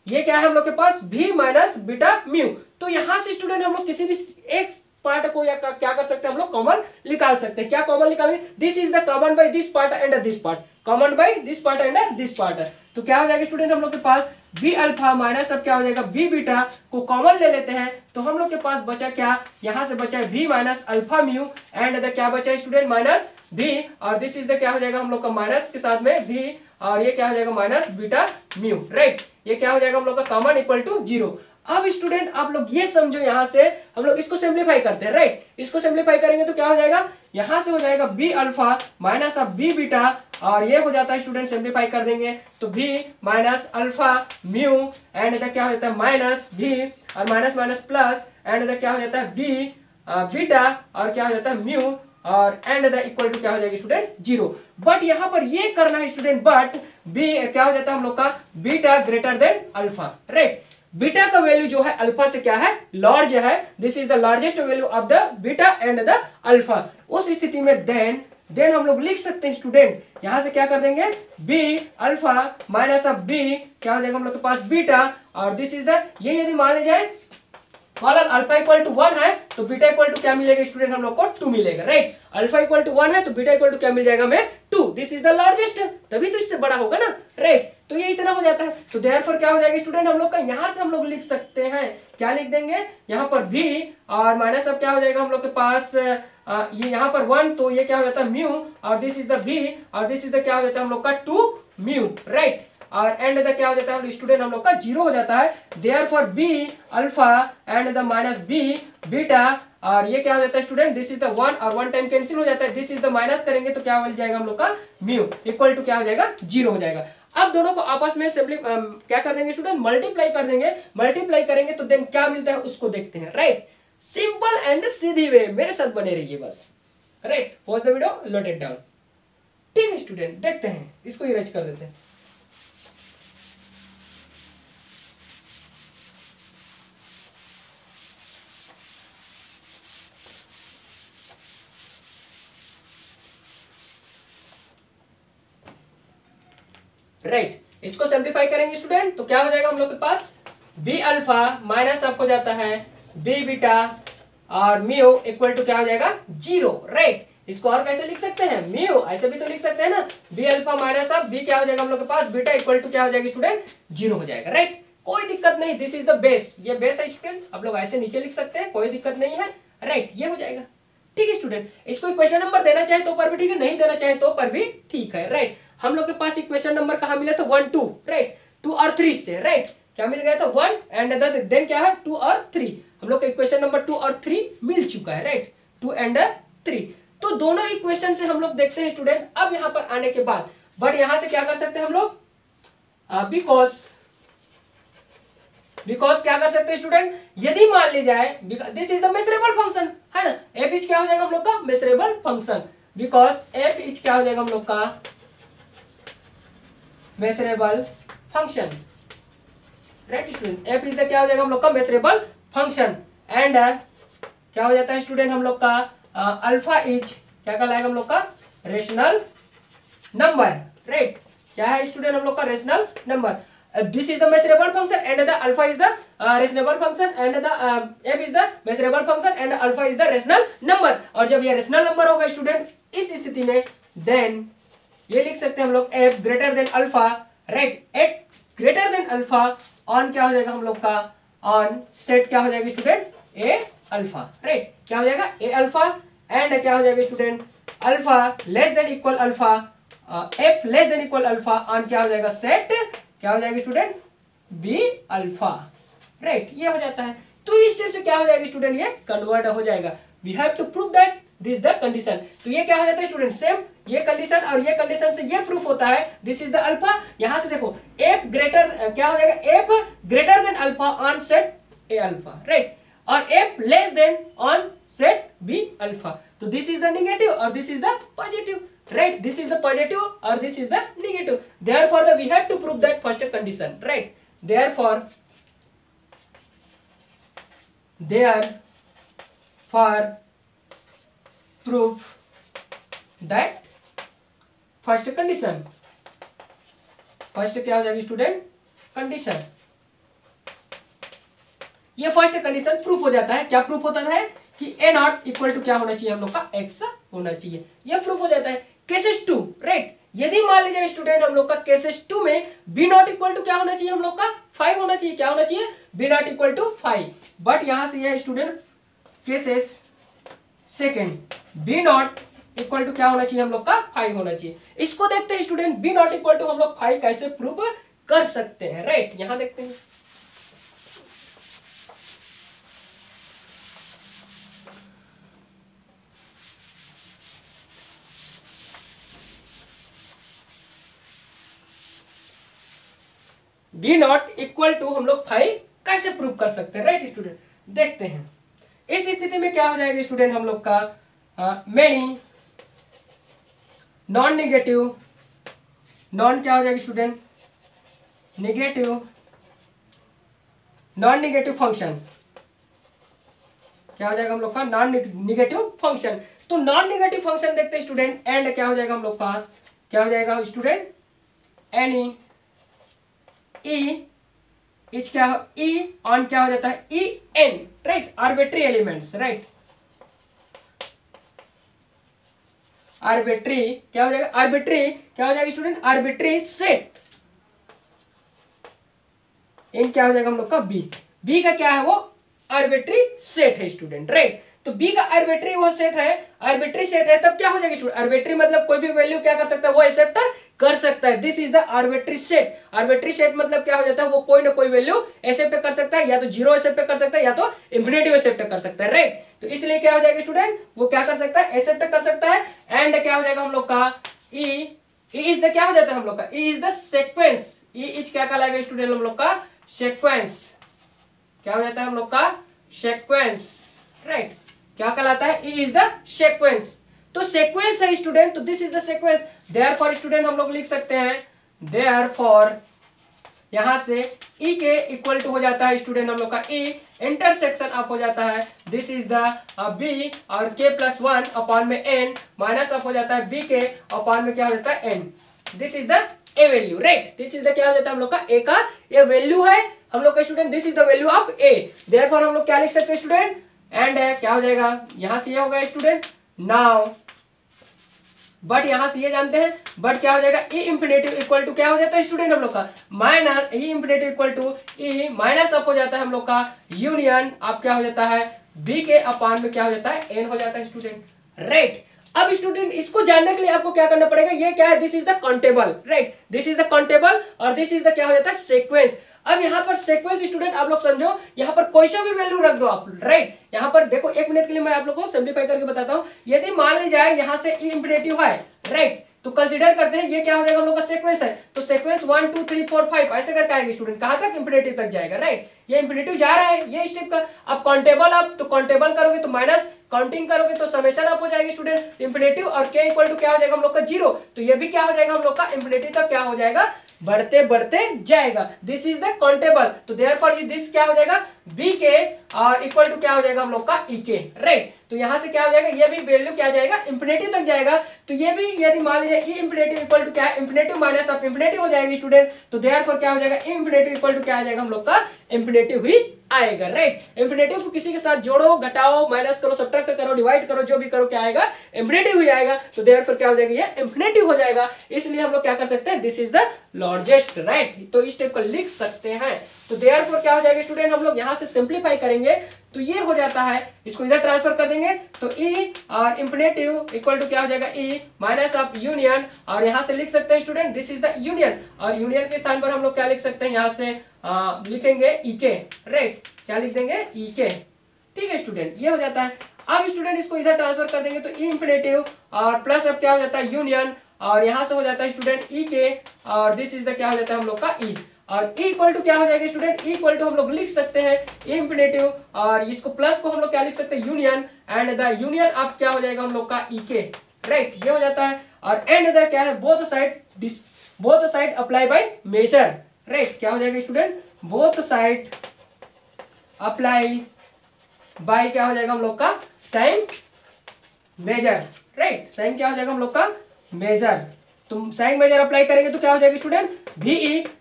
ये क्या है हम लोग के पास? भी माइनस बीटा म्यू तो यहाँ से स्टूडेंट हम लोग किसी भी एक पार्ट को या क्या कर सकते हैं? हम लोग कॉमन निकाल सकते हैं। क्या कॉमन निकालेंगे? This is the common by this part and this part common by this part and this part तो क्या हो जाएगा स्टूडेंट हम लोग के पास? बी अल्फ़ा माइनस अब क्या हो जाएगा? बी बीटा को कॉमन ले लेते हैं। तो हम लोग के पास बचा क्या? यहाँ से बचा है B minus alpha mu. And the क्या बचा है स्टूडेंट माइनस बी और दिस इज़ द क्या हो जाएगा हम लोग का माइनस के साथ में बी और ये क्या हो जाएगा? Minus beta mu. राइट ये क्या हो जाएगा हम लोग का? कॉमन इक्वल टू ज़ीरो अब स्टूडेंट आप लोग ये समझो यहाँ से, हम लोग इसको सिंप्लीफाई करते हैं राइट इसको सिंप्लीफाई करेंगे तो क्या हो जाएगा? यहाँ से हो जाएगा B alpha minus of B beta और ये हो जाता है स्टूडेंट सिंप्लीफाई कर देंगे तो B minus alpha mu and इधर क्या हो जाता है? माइनस बी और माइनस माइनस प्लस एंड इधर क्या हो जाता है? बी बीटा और क्या हो जाता है? म्यू और एंड द इक्वल टू क्या हो जाएगी स्टूडेंट ज़ीरो बट यहाँ पर ये करना है स्टूडेंट बट बी क्या हो जाता है हम लोग का? Beta greater than alpha right beta का वैल्यू जो है अल्फ़ा से क्या है? लार्ज है। This is the largest value of the beta and the alpha उस स्थिति में देन देन हम लोग लिख सकते हैं स्टूडेंट यहाँ से क्या कर देंगे? B alpha minus of B क्या हो जाएगा हम लोग के पास बीटा और दिस इज़ द ये यदि मान लिया जाए column alpha equal to one है तो बीटा इक्वल टू क्या मिलेगा स्टूडेंट हम लोग को? टू मिलेगा right alpha equal to one है तो बीटा इक्वल टू क्या मिल जाएगा हमें? Two this is the largest तभी तो इससे बड़ा होगा ना राइट तो ये इतना हो जाता है। तो देर क्या हो जाएगा स्टूडेंट हम लोग का? यहाँ से हम लोग लिख सकते हैं। क्या लिख देंगे? यहाँ पर भी और माइनस अब क्या हो जाएगा हम लोग के पास आ, ये यहाँ पर वन तो ये क्या हो जाता है? म्यू और दिस इज़ द बी और दिस इज़ द क्या हो जाता है हम लोग का? टू म्यू राइट और एंड द क्या हो जाता है? स्टूडेंट हम लोग का ज़ीरो हो जाता है। Therefore B alpha and the minus B beta और ये क्या हो जाता है student this is the one और वन टाइम कैंसिल हो जाता है। दिस इज़ द माइनस करेंगे तो क्या मिल जाएगा हम लोग का? म्यू इक्वल टू क्या हो जाएगा? ज़ीरो हो जाएगा। अब दोनों को आपस में सिंपली क्या कर देंगे स्टूडेंट मल्टीप्लाई कर देंगे। मल्टीप्लाई करेंगे तो देन क्या मिलता है? उसको देखते हैं। राइट सिंपल एंड सीधी वे मेरे साथ बने रहिए बस। Right pause the video note it down ठीक है स्टूडेंट देखते हैं। इसको इरेज कर देते हैं। राइट इसको सिंप्लीफाई करेंगे स्टूडेंट तो क्या हो जाएगा हम लोग के पास? बी अल्फ़ा माइनस हो जाता है. बी बीटा और म्यू इक्वल टू क्या हो जाएगा? ज़ीरो राइट इसको और कैसे लिख सकते हैं? म्यू ऐसे भी तो लिख सकते हैं ना. B alpha minus of B क्या हो जाएगा हम लोग के पास? बीटा इक्वल टू क्या हो जाएगा स्टूडेंट ज़ीरो हो जाएगा. राइट कोई दिक्कत नहीं. दिस इज़ द बेस ये बेस है स्टूडेंट आप लोग ऐसे नीचे लिख सकते हैं. कोई दिक्कत नहीं है. राइट ये हो जाएगा. ठीक है स्टूडेंट इसको क्वेश्चन नंबर देना चाहे तो पर भी ठीक है. नहीं देना चाहे तो पर भी ठीक है. राइट हम लोग के पास इक्वेशन नंबर कहा मिला था? वन टू राइट टू और थ्री से राइट क्या मिल गया था? वन एंड देन क्या है? टू और थ्री हम लोग का इक्वेशन नंबर टू और थ्री मिल चुका है राइट टू एंड थ्री तो दोनों इक्वेशन से हम लोग देखते हैं स्टूडेंट अब यहाँ पर आने के बाद। बट यहाँ से क्या कर सकते हैं हम लोग? बिकॉज़ बिकॉज़ क्या कर सकते हैं स्टूडेंट यदि मान ली जाए this is the measurable function है ना? एफ़ इच क्या हो जाएगा हम लोग का? Measurable function because F each क्या हो जाएगा हम लोग का? Measurable function right student F is the क्या हो जाएगा हम लोग का मेसरेबल फ़ंक्शन एंड क्या हो जाता है स्टूडेंट हम लोग का? Uh, अल्फ़ा इच क्या कहलाएगा हम लोग का? रेशनल नंबर राइट क्या है स्टूडेंट हम लोग का rational number this is the measurable function and the alpha is the rational function and the F is the measurable function and alpha is the rational number और जब यह rational number होगा student इस स्थिति में देन ये लिख सकते हैं हम लोग F greater than alpha right at greater than alpha on क्या हो जाएगा हम लोग का? ऑन सेट क्या हो जाएगा स्टूडेंट ए अल्फ़ा राइट क्या हो जाएगा? ए अल्फ़ा एंड क्या हो जाएगा student alpha less than equal alpha F less than equal alpha on क्या हो जाएगा? सेट क्या हो जाएगा स्टूडेंट बी अल्फ़ा राइट ये हो जाता है। तो इस स्टेप से क्या हो जाएगा स्टूडेंट ये कन्वर्ट हो जाएगा। We have to prove that this the condition तो ये क्या हो जाता है स्टूडेंट सेम ये कंडीशन और ये कंडीशन से ये प्रूफ होता है दिस इज़ द अल्फ़ा यहाँ से देखो एफ़ ग्रेटर क्या हो जाएगा? F greater than alpha on set A alpha right और F less than on set B alpha तो दिस इज़ द निगेटिव और this is the positive right this is the positive और this is the negative therefore the we have to prove that first condition right there therefore proof that first condition. First क्या हो जाएगी student? Condition. ये first condition proof हो जाता है। क्या proof होता है? कि ए नॉट इक्वल टू क्या होना चाहिए? हम लोग का एक्स होना चाहिए। ये प्रूफ हो जाता है। केसेस टू राइट यदि मान लीजिए स्टूडेंट, हम लोग का केसेस टू में बी नॉट इक्वल टू क्या होना चाहिए? हम लोग का फाइव होना चाहिए। क्या होना चाहिए? B not equal to five but यहाँ से यह student cases second B not equal to क्या होना चाहिए हम लोग का? फाइव होना चाहिए। इसको देखते हैं student B not equal to हम लोग फाइव कैसे प्रूव कर सकते हैं? राइट यहाँ देखते हैं। बी नॉट इक्वल टू हम लोग फाइव कैसे प्रूव कर सकते हैं? राइट स्टूडेंट देखते हैं। इस स्थिति में क्या हो जाएगा स्टूडेंट हम लोग का? मेनी नॉन निगेटिव नॉन क्या हो जाएगा student negative non negative function क्या हो जाएगा हम लोग का? नॉन निगेटिव फ़ंक्शन तो नॉन निगेटिव फ़ंक्शन देखते हैं स्टूडेंट एंड क्या हो जाएगा हम लोग का? क्या हो जाएगा स्टूडेंट एनी ई इच क्या हो ई ऑन क्या हो जाता है? E N right arbitrary elements right arbitrary क्या हो जाएगा? आर्बिट्री क्या हो जाएगा स्टूडेंट आर्बिट्री सेट इन क्या हो जाएगा हम लोग का? बी बी का क्या है वो? आर्बिट्री सेट है स्टूडेंट राइट तो बी का आर्बिट्री वो सेट है आर्बिट्री सेट है, तब क्या हो जाएगा स्टूडेंट आर्बिट्री मतलब कोई भी वैल्यू क्या कर सकता है? वो एक्सेप्ट कर सकता है। This is the arbitrary set arbitrary set मतलब क्या हो जाता है? वो कोई ना कोई वैल्यू एक्सेप्ट कर सकता है, या तो ज़ीरो एक्सेप्ट कर सकता है, या तो इंफिनिटिव एक्सेप्ट कर सकता है। राइट तो इसलिए क्या हो जाएगा स्टूडेंट वो क्या कर सकता है? एक्सेप्ट कर सकता है। एंड क्या हो जाएगा हम लोग का? ई इज़ द क्या हो जाता है हम लोग का? E is the sequence E is क्या कहलाएगा स्टूडेंट हम लोग का? सेक्वेंस क्या हो जाता है हम लोग का? सेक्वेंस राइट क्या कहलाता है? इज़ द सेक्वेंस तो सेक्वेंस है स्टूडेंट तो this is the sequence therefore student हम लोग लिख सकते हैं देयर फॉर यहाँ से e के इक्वल टू हो जाता है स्टूडेंट हम लोग का ई इंटरसेक्शन अप हो जाता है. दिस इज़ द और के प्लस वन अपॉन में एन माइनस अप हो जाता है बी के अपॉन में क्या हो जाता है? N this is the A value right this is the क्या हो जाता है हम लोग का? ए का ये वैल्यू है. हम लोग का student this is the value of A there हम लोग क्या लिख सकते हैं स्टूडेंट एंड है, क्या हो जाएगा? यहाँ से ये होगा स्टूडेंट, नाउ। बट यहाँ से ये जानते हैं, बट क्या हो जाएगा? ई इंफिनेटिव इक्वल टू क्या हो जाता है स्टूडेंट हम लोग का? Minus, E infinitive equal to E minus of हो जाता है हम लोग का यूनियन। आप क्या हो जाता है? बी के अपान में क्या हो जाता है? एन हो जाता है स्टूडेंट। राइट अब स्टूडेंट, इसको जानने के लिए आपको क्या करना पड़ेगा? ये क्या है? This is the countable right this is the countable और दिस इज़ द क्या हो जाता है? सीक्वेंस अब यहाँ पर सीक्वेंस स्टूडेंट आप लोग समझो, यहाँ पर कोई भी वैल्यू रख दो आप राइट यहाँ पर देखो, एक मिनट के लिए मैं आप लोग को सिंप्लीफाई करके बताता हूँ। यदि मान ली जाए, यहाँ से ई है राइट तो कंसीडर करते हैं, ये क्या हो जाएगा हम लोग का सीक्वेंस है। तो sequence one two three four five ऐसे करके आएँगे स्टूडेंट कहाँ तक इंफिनेटिव तक जाएगा राइट ये इंफिनेटिव जा रहा है, ये स्टेप का। अब काउंटेबल आप तो काउंटेबल करोगे तो माइनस काउंटिंग करोगे तो समेशन आप हो जाएगी स्टूडेंट इंफिनेटिव और के इक्वल टू क्या हो जाएगा हम लोग का ज़ीरो तो ये भी क्या हो जाएगा हम लोग का इंफिनेटिव तक क्या हो जाएगा? बढ़ते बढ़ते जाएगा। दिस इज़ द कॉन्टेबल तो देयर फॉर दिस क्या हो जाएगा? बी के और इक्वल टू क्या हो जाएगा हम लोग का ई के राइट तो यहाँ से क्या हो जाएगा? ये भी वैल्यू क्या जाएगा? इंफिनेटिव तक जाएगा। तो ये भी, यदि मान लीजिए ई इंफिनेटिव इक्वल टू क्या इंफिनेटिव माइनस ऑफ़ इंफिनेटिव हो जाएगी स्टूडेंट तो देयर क्या हो जाएगा? इंफिनेटिव इक्वल टू क्या आ जाएगा हम लोग का? इंफिनेटिव ही आएगा राइट इंफिनेटिव को किसी के साथ जोड़ो, घटाओ माइनस करो सब्ट्रैक्ट करो डिवाइड करो, जो भी करो, क्या आएगा? इंफिनेटिव ही आएगा। तो देयर क्या हो जाएगा? ये इंफिनेटिव हो जाएगा। इसलिए हम लोग क्या कर सकते हैं? This is the largest right तो इस टाइप को लिख सकते हैं। तो देयर क्या हो जाएगा स्टूडेंट हम लोग यहाँ से सिंप्लीफाई करेंगे तो ये हो जाता है इसको इधर ट्रांसफ़र कर देंगे तो ई और इंफिनेटिव इक्वल टू क्या हो जाएगा? ई माइनस ऑफ़ यूनियन और यहाँ से लिख सकते हैं student this is the union और यूनियन के स्थान पर हम लोग क्या लिख सकते हैं? यहाँ से आ, लिखेंगे ई के राइट क्या लिख देंगे? ई के ठीक है स्टूडेंट ये हो जाता है। अब स्टूडेंट इसको इधर ट्रांसफ़र कर देंगे तो ई इंफिनेटिव और प्लस अब क्या हो जाता है? यूनियन और यहाँ से हो जाता है स्टूडेंट ई के और दिस इज़ द क्या हो जाता है? हम लोग का ई और इक्वल टू क्या हो जाएगा स्टूडेंट इक्वल टू हम लोग लिख सकते हैं इंफिनेटिव और इसको प्लस को हम लोग क्या लिख सकते हैं? यूनियन एंड द यूनियन अब क्या हो जाएगा हम लोग का ई के राइट ये हो जाता है। और एंड द क्या है? Both side both side apply by measure right क्या हो जाएगा student both side apply by क्या हो जाएगा हम लोग का? साइन मेजर राइट साइन क्या हो जाएगा हम लोग का? मेजर तुम साइन मेजर अप्लाई करेंगे तो क्या हो जाएगा स्टूडेंट भी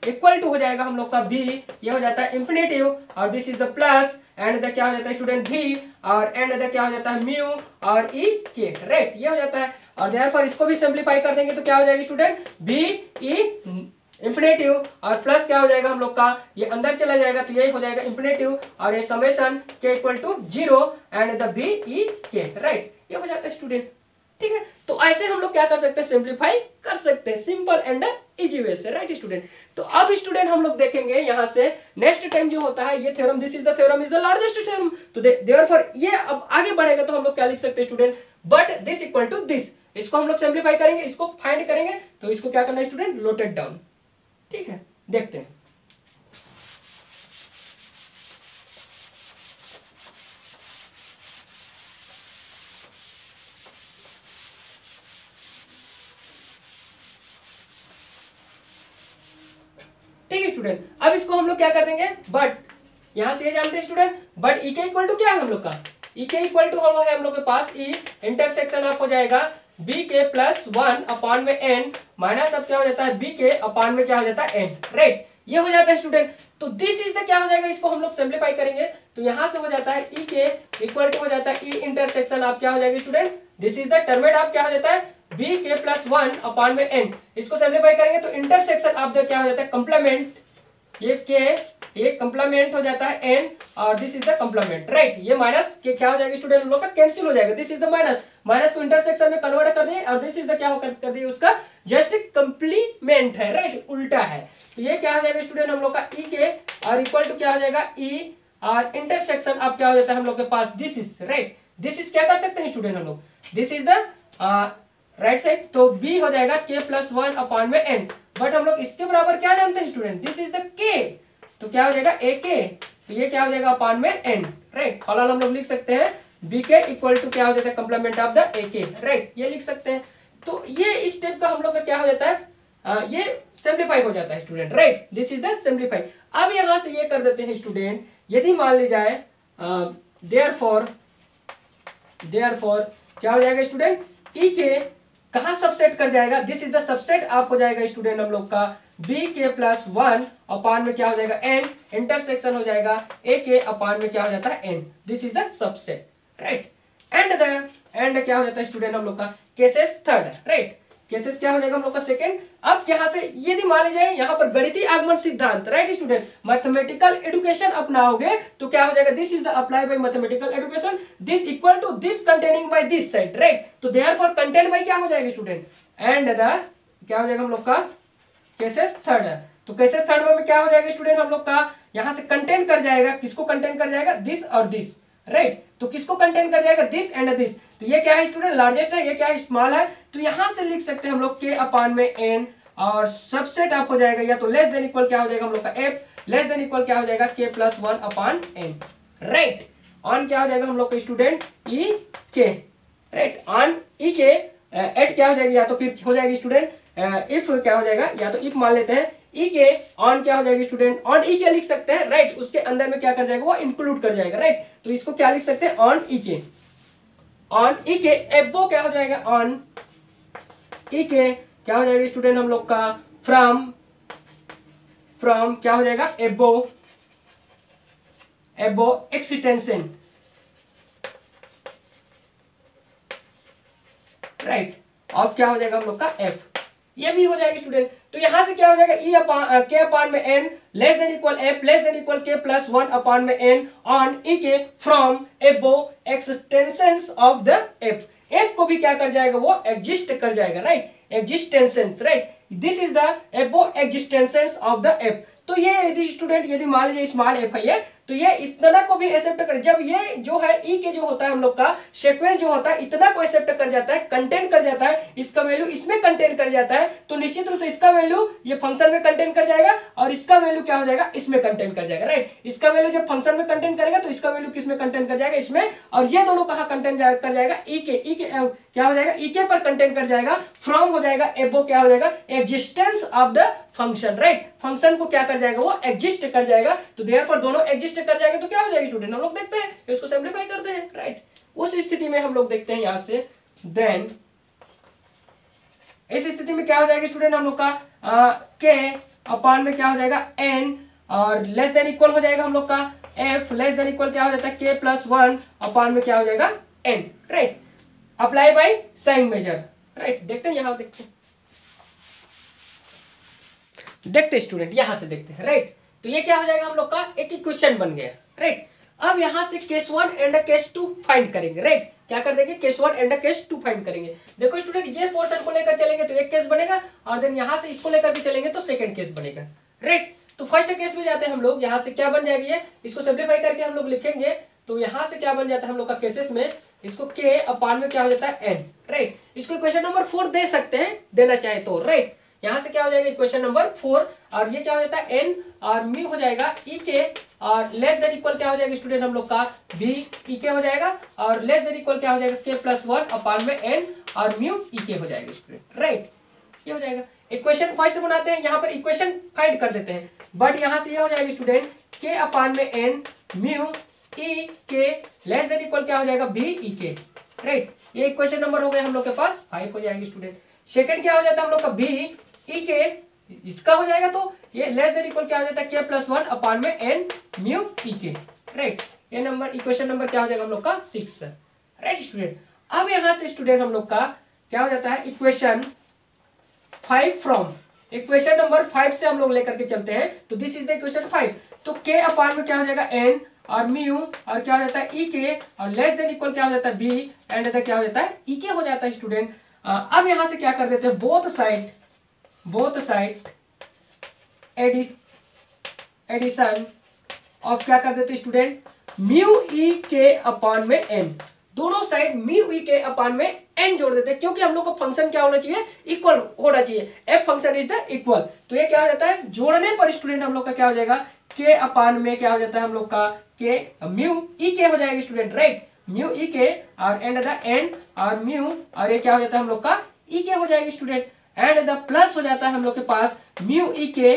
इक्वल टू हो जाएगा हम लोग का बी ये हो जाता है इंफिनेटिव और this is the plus and the क्या हो जाता है स्टूडेंट भी और एंड द क्या हो जाता है म्यू और ई के राइट ये हो जाता है। और देयरफॉर इसको भी सिंप्लीफाई कर देंगे तो क्या हो जाएगा स्टूडेंट बी ई इंफिनेटिव और प्लस क्या हो जाएगा हम लोग का? ये अंदर चला जाएगा तो यही हो जाएगा इंफिनेटिव और ये समेशन के equal to zero and the B E के राइट ये हो जाता है स्टूडेंट ठीक है? तो ऐसे हम लोग क्या कर सकते हैं? सिंप्लीफाई कर सकते हैं। सिंपल एंड इजी वे से राइट स्टूडेंट तो अब स्टूडेंट हम लोग देखेंगे यहाँ से नेक्स्ट टाइम जो होता है, ये theorem this is the theorem is the largest theorem तो देयरफॉर ये अब आगे बढ़ेगा तो हम लोग क्या लिख सकते हैं student but this equal to this इसको हम लोग सिंप्लीफाई करेंगे, इसको फाइंड करेंगे तो इसको क्या करना है स्टूडेंट लोटेड डाउन ठीक है? देखते हैं ठीक है स्टूडेंट अब इसको हम लोग क्या कर देंगे? बट यहाँ से जानते हैं स्टूडेंट बट ई के इक्वल टू क्या है हम लोग का? ई के इक्वल टू हम है हम लोग के पास ई इंटरसेक्शन आप हो जाएगा B K plus one upon में एन माइनस अब क्या हो जाता है? बी के अपॉन में क्या हो जाता है? एन राइट ये हो जाता है स्टूडेंट तो दिस इज़ द क्या हो जाएगा? इसको हम लोग सिंप्लीफाई करेंगे. तो यहाँ से हो जाता है ई के इक्वल टू हो जाता है ई इंटरसेक्शन आप क्या हो जाएगी स्टूडेंट दिस इज़ द टर्मेट आप क्या हो जाता है? B K plus one upon में एन इसको सिंप्लीफाई करेंगे तो इंटरसेक्शन आप क्या हो जाता है? कंप्लीमेंट ये के ये कंप्लीमेंट हो जाता है एन और this is the complement right ये माइनस के क्या हो जाएगा स्टूडेंट लोग का? कैंसिल हो जाएगा। This is the minus minus को इंटरसेक्शन में कन्वर्ट कर दिए और दिस इज़ द क्या हो कर, कर दिए उसका? जस्ट कंप्लीमेंट है राइट उल्टा है। तो ये क्या हो जाएगा स्टूडेंट हम लोग का? ई के और इक्वल टू क्या हो जाएगा? ई और इंटरसेक्शन अब क्या हो जाता है हम लोग के पास? This is right this is क्या कर सकते हैं स्टूडेंट हम लोग? This is the right side तो बी हो जाएगा के प्लस वन अपॉन में एन बट हम लोग इसके बराबर क्या जानते हैं स्टूडेंट दिस इज़ द के तो क्या हो जाएगा? ए के तो ये क्या हो जाएगा अपॉन में एन राइट फॉल हम लोग लिख सकते हैं बी के इक्वल टू क्या हो जाता है? कंप्लीमेंट ऑफ़ द ए के राइट ये लिख सकते हैं। तो ये इस टाइप का हम लोग का क्या हो जाता है? आ, ये सिंप्लीफाई हो जाता है student right this is the simplify अब यहाँ से ये कर देते हैं स्टूडेंट यदि मान ली जाए देयर फॉर देयर फॉर क्या हो जाएगा स्टूडेंट ई के कहा सबसेट कर जाएगा? दिस इज़ द सबसेट आप हो जाएगा स्टूडेंट हम लोग का। B K plus one upon में क्या हो जाएगा? एन इंटरसेक्शन हो जाएगा। ए के अपान में क्या हो जाता है? N this is the subset right and the end क्या हो जाता है स्टूडेंट हम लोग का? केसेस थर्ड राइट केसेस क्या हो जाएगा हम लोग का सेकंड अब यहाँ से यदि मान लीजिए, यहाँ पर गणितीय आगमन सिद्धांत राइट स्टूडेंट मैथमेटिकल एजुकेशन अपनाओगे तो क्या हो जाएगा? This is the apply by mathematical education this equal to this containing by this side right तो देयर फॉर कंटेंट बाय क्या हो जाएगा स्टूडेंट एंड द क्या हो जाएगा हम लोग का? केसेस थर्ड तो केसेस थर्ड में क्या हो जाएगा स्टूडेंट हम लोग का? यहाँ से कंटेंट कर जाएगा। किसको कंटेंट कर जाएगा? दिस और दिस राइट right? तो किसको कंटेंट कर जाएगा? दिस एंड दिस तो ये क्या है स्टूडेंट लार्जेस्ट है, ये क्या है स्मॉल है? तो यहाँ से लिख सकते हैं हम लोग के अपान में एन और सबसेट आप हो जाएगा, या तो लेस देन इक्वल क्या हो जाएगा हम लोग का एफ़ लेस देन इक्वल क्या हो जाएगा K plus one upon N right on क्या हो जाएगा हम लोग का स्टूडेंट ई के राइट ऑन ई के एट क्या हो जाएगी, या तो फिर हो जाएगी स्टूडेंट इफ़ क्या हो जाएगा, या तो इफ़ मान लेते हैं ई के ऑन क्या हो जाएगी स्टूडेंट ऑन ई के लिख सकते हैं राइट उसके अंदर में क्या कर जाएगा, वो इंक्लूड कर जाएगा राइट तो इसको क्या लिख सकते हैं? ऑन ई के ऑन ई के एबो क्या हो जाएगा ऑन ई के क्या हो जाएगा स्टूडेंट हम लोग का फ्रॉम फ्रॉम क्या हो जाएगा एबो एबो एक्सटेंशन राइट ऑफ़ क्या हो जाएगा हम लोग का एफ़ ये भी हो जाएगा स्टूडेंट तो यहाँ से क्या हो जाएगा? ई अपॉन के अपॉन में N less than equal F less than equal K plus one upon में N on E K from above extension of the F F को भी क्या कर जाएगा? वो एग्जिस्ट कर जाएगा right existences right this is the above existences of the F तो ये यदि स्टूडेंट यदि मान लीजिए स्मॉल एफ़ है तो ये इतना को भी एक्सेप्ट कर। जब ये जो है, ई के जो होता है हम लोग का सेक्वेंस जो होता है, इतना को एक्सेप्ट कर जाता है कंटेंट कर जाता है, इसका वैल्यू इसमें कंटेंट कर जाता है तो निश्चित रूप से इसका वैल्यू ये फ़ंक्शन में कंटेंट कर जाएगा और इसका वैल्यू क्या हो जाएगा? इसमें कंटेंट कर जाएगा राइट इसका वैल्यू जब फ़ंक्शन में कंटेंट करेगा तो इसका वैल्यू किसमें कंटेंट कर जाएगा? इसमें। और ये दोनों कहा कंटेंट कर जाएगा? ई के ई के क्या हो जाएगा? ई के पर कंटेंट कर जाएगा। फ्रॉम हो जाएगा एबो क्या हो जाएगा? Existence of the function right function को क्या कर जाएगा? वो एग्जिस्ट कर जाएगा। तो देयर दोनों एग्जिस्ट कर जाएगा तो क्या हो जाएगा स्टूडेंट हम लोग देखते हैं इसको सिंप्लीफाई करते हैं राइट उस स्थिति में हम लोग देखते हैं यहाँ से देन इस स्थिति में क्या हो जाएगा स्टूडेंट हम लोग का? के अपान में क्या हो जाएगा? एन और लेस देन इक्वल हो जाएगा हम लोग का? एफ़ लेस देन इक्वल क्या हो जाता है? के प्लस वन अपान में क्या हो जाएगा? N right apply by sign measure right देखते हैं यहाँ, देखते हैं। देखते स्टूडेंट यहाँ से देखते हैं राइट तो ये क्या हो जाएगा हम लोग का? एक इक्वेशन बन गया राइट अब यहाँ से case one and case two find करेंगे राइट क्या कर देंगे? Case one and case two find करेंगे। देखो स्टूडेंट ये पोर्शन को लेकर चलेंगे तो एक केस बनेगा और देन यहाँ से इसको लेकर भी चलेंगे तो सेकंड केस बनेगा राइट तो फ़र्स्ट केस में जाते हैं हम लोग, यहाँ से क्या बन जाएगी इसको सिंप्लीफाई करके हम लोग लिखेंगे तो यहाँ से क्या बन जाता है हम लोग का केसेस में? इसको के अपान में क्या हो जाता है? एन राइट इसको क्वेश्चन नंबर फोर दे सकते हैं, देना चाहे तो राइट यहाँ से क्या हो जाएगा इक्वेशन नंबर फोर और ये क्या हो जाता है एन और म्यू हो जाएगा ई e के और लेस देन इक्वल क्या हो जाएगा स्टूडेंट हम लोग का? बी ई के हो जाएगा, और लेस देन इक्वल क्या हो जाएगा? के प्लस वन अपान में एन और म्यू ई के हो जाएगा स्टूडेंट राइट ये हो जाएगा। इक्वेशन फ़र्स्ट बनाते हैं, यहाँ पर इक्वेशन फाइंड कर देते हैं। बट यहाँ से ये हो जाएगा स्टूडेंट के अपान में एन म्यू ई के लेस देन इक्वल क्या हो जाएगा? बी ई के राइट ये इक्वेशन नंबर हो गया हम लोग के पास फाइव हो जाएगी स्टूडेंट सेकंड क्या हो जाता है हम लोग का? बी ई के इसका हो जाएगा तो ये लेस देन इक्वल क्या हो जाता है? के प्लस वन अपान में एन म्यू ई के राइट ये नंबर इक्वेशन नंबर क्या हो जाएगा हम लोग का? सिक्स राइट स्टूडेंट अब यहाँ से स्टूडेंट हम लोग का क्या हो जाता है? Equation five from equation number five से हम लोग लेकर के चलते हैं। तो this is the equation five तो के अपान में क्या हो जाएगा? एन और म्यू और क्या हो जाता है? ई e के और लेस देन इक्वल क्या हो जाता है? बी एंड क्या हो जाता है? ई e के हो जाता है स्टूडेंट अब यहाँ से क्या कर देते हैं? Both side both side addition of क्या कर देते स्टूडेंट म्यू ई के अपॉन में एन दोनों साइड म्यू ई के अपॉन में एन जोड़ देते हैं, क्योंकि हम लोग का फ़ंक्शन क्या होना चाहिए? इक्वल होना चाहिए। F function is the equal तो ये क्या हो जाता है? जोड़ने पर स्टूडेंट हम लोग का क्या हो जाएगा? के अपान में क्या हो जाता है हम लोग का? के म्यू ई के हो जाएगा स्टूडेंट राइट म्यू ई के और एंड द एन और म्यू और ये क्या हो जाता है हम लोग का? ई e के हो जाएगा स्टूडेंट एंड द प्लस हो जाता है हम लोग के पास म्यू ई के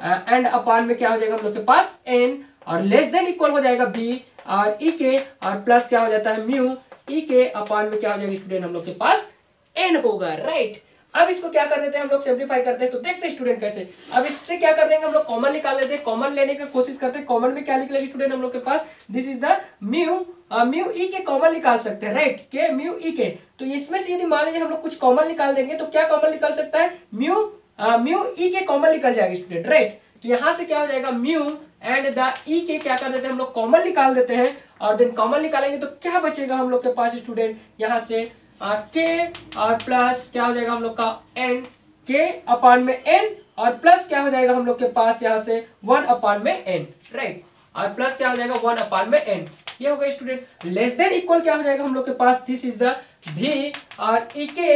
एंड अपान में क्या हो जाएगा हम लोग के पास एन और लेस देन इक्वल हो जाएगा बी और ई e के और प्लस क्या हो जाता है म्यू ई के अपान में क्या हो जाएगा स्टूडेंट हम लोग के पास एन होगा राइट अब इसको क्या कर देते हैं हम लोग? सिंप्लीफाई करते हैं तो देखते हैं स्टूडेंट कैसे। अब इससे क्या कर देंगे हम लोग? कॉमन निकाल लेते हैं। कॉमन लेने की कोशिश करते हैं। कॉमन में क्या निकलेगी स्टूडेंट हम लोग के पास? This is the mu mu E K common निकाल सकते हैं राइट के म्यू ई के तो इसमें से यदि मान लीजिए हम लोग कुछ कॉमन निकाल देंगे तो क्या कॉमन निकाल सकता है? म्यू म्यू ई के कॉमन निकल जाएगा स्टूडेंट राइट तो यहाँ से क्या हो जाएगा? म्यू एंड द ई के क्या कर देते हैं? हम लोग कॉमन निकाल देते हैं। और देन कॉमन निकालेंगे तो क्या बचेगा हम लोग के पास स्टूडेंट यहाँ से के और प्लस क्या हो जाएगा हम लोग का? एन के अपान में एन और प्लस क्या हो जाएगा हम लोग के पास यहाँ से? वन अपान में एन राइट और प्लस क्या हो जाएगा? वन अपान में एन ये होगा स्टूडेंट लेस देन इक्वल क्या हो जाएगा हम लोग के पास? दिस इज़ द भी और इके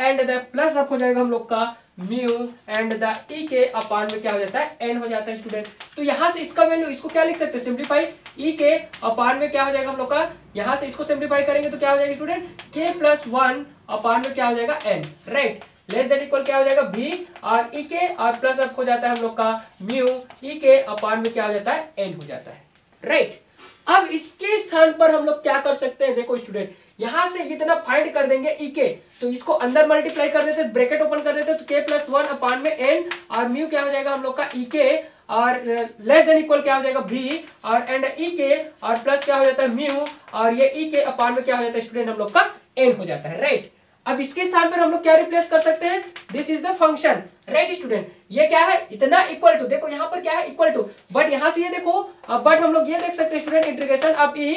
एंड द प्लस अप हो जाएगा हम लोग का म्यू एंड द ई के अपान में क्या हो जाता है? एन हो जाता है स्टूडेंट तो यहाँ से इसका वैल्यू इसको क्या लिख सकते हैं? सिंप्लीफाई ई के अपान में क्या हो जाएगा हम लोग का? यहाँ से इसको सिंप्लीफाई करेंगे तो क्या हो जाएगा स्टूडेंट के प्लस वन अपान में क्या हो जाएगा? N right less than equal क्या हो जाएगा? बी और ई के और प्लस अप हो जाता है हम लोग का म्यू ई के अपान में क्या हो जाता है? एन हो जाता है. राइट अब इसके स्थान पर हम लोग क्या कर सकते हैं? देखो स्टूडेंट यहाँ से इतना फाइंड कर देंगे ई के तो इसको अंदर मल्टीप्लाई कर देते ब्रैकेट ओपन कर देते तो के प्लस वन अपान में एन और म्यू क्या हो जाएगा हम लोग का ई के और लेस देन इक्वल क्या हो जाएगा भी और एंड ई के और प्लस क्या हो जाता है म्यू और ये ई के अपान में क्या हो जाता है स्टूडेंट हम लोग का एन हो जाता है राइट अब इसके स्थान पर हम लोग क्या रिप्लेस कर सकते हैं? This is the function right student ये क्या है? इतना इक्वल टू देखो यहाँ पर क्या है? इक्वल टू बट यहाँ से ये देखो बट हम लोग ये देख सकते हैं student integration of E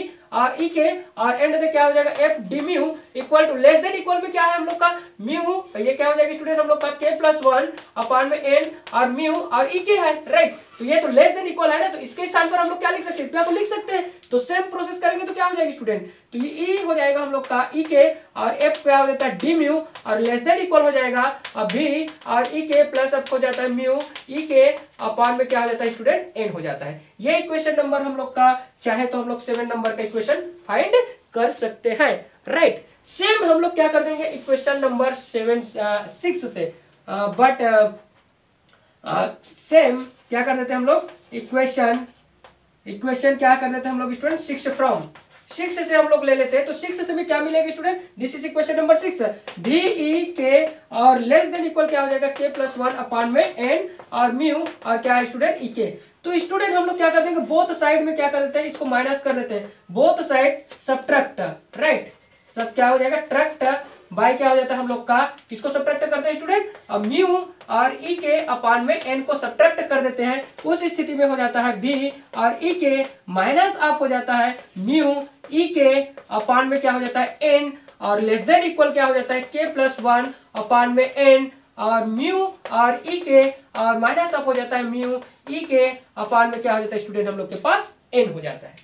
E K और एंड में क्या हो जाएगा? F D mu equal to less than equal में क्या है हम लोग का? म्यू ये क्या हो जाएगा स्टूडेंट हम लोग का के प्लस वन अपान में एन और म्यू और ई के है राइट तो ये तो लेस देन इक्वल है ना? तो इसके स्थान पर हम लोग क्या लिख सकते हैं? इतना को लिख सकते हैं। तो सेम प्रोसेस करेंगे तो क्या हो जाएगा स्टूडेंट तो ये ई e हो जाएगा हम लोग का ई के और एफ़ क्या हो जाता है? डी म्यू और लेस देन इक्वल हो जाएगा। बी और ई के प्लस एफ़ हो जाता है म्यू ई के अपान में क्या हो जाता है? स्टूडेंट एन हो जाता है। ये इक्वेशन नंबर हम लोग का, चाहे तो हम लोग सेवन नंबर का इक्वेशन फाइंड कर सकते हैं। राइट सेम हम लोग क्या कर देंगे? इक्वेशन नंबर सेवन सिक्स से। बट सेम क्या कर देते हैं हम लोग? इक्वेशन इक्वेशन क्या कर देते हैं हम लोग स्टूडेंट सिक्स फ्रॉम सिक्स से हम लोग ले लेते हैं। तो सिक्स से भी क्या मिलेगा student this is equation number six D E K और लेस देन इक्वल क्या हो जाएगा? के प्लस वन अपान में एन और म्यू और क्या है स्टूडेंट ई के तो स्टूडेंट हम लोग क्या कर देंगे? बोथ साइड में क्या कर देते हैं? इसको माइनस कर देते हैं। बोथ साइड सब्ट्रैक्ट राइट सब क्या हो जाएगा? ट्रैक्ट बाय क्या हो जाता है हम लोग का? किसको सब्ट्रैक्ट करते हैं स्टूडेंट अब म्यू और ई e के अपान में एन को सब्ट्रैक्ट कर देते हैं। उस स्थिति में हो जाता है बी और ई e के माइनस आप हो जाता है। म्यू ई e के अपान में क्या हो जाता है? एन और लेस देन इक्वल क्या हो जाता है? के प्लस वन अपान में एन और म्यू और ई e के और माइनस अप हो जाता है म्यू ई e के अपान में क्या हो जाता है स्टूडेंट हम लोग के पास एन हो जाता है।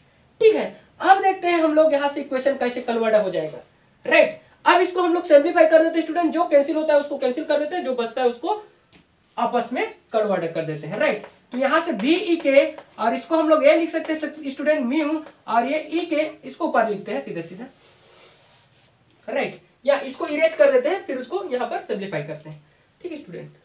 ठीक है? अब देखते हैं हम लोग यहाँ से इक्वेशन कैसे कन्वर्ट हो जाएगा। राइट अब इसको हम लोग सिंप्लीफाई कर देते हैं स्टूडेंट जो कैंसिल होता है उसको कैंसिल कर देते हैं, जो बचता है उसको आपस में कन्वर्ट कर देते हैं राइट तो यहाँ से बी ई के और इसको हम लोग ए लिख सकते हैं स्टूडेंट म्यू और ये ई e के इसको ऊपर लिखते हैं सीधे सीधे राइट या इसको इरेज कर देते हैं, फिर उसको यहाँ पर सिंप्लीफाई करते हैं, ठीक है स्टूडेंट